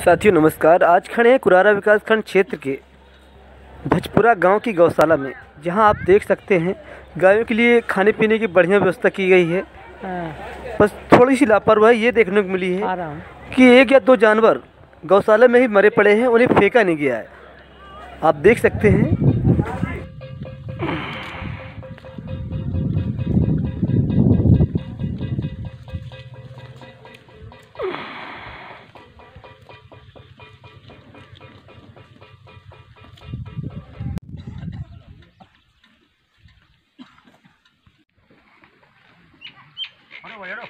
साथियों नमस्कार। आज खड़े हैं कुरारा विकास खंड क्षेत्र के भजपुरा गाँव की गौशाला में जहाँ आप देख सकते हैं गायों के लिए खाने पीने की बढ़िया व्यवस्था की गई है। हाँ, बस थोड़ी सी लापरवाही ये देखने को मिली है कि एक या दो जानवर गौशाला में ही मरे पड़े हैं उन्हें फेंका नहीं गया है। आप देख सकते हैं güey, ¿no?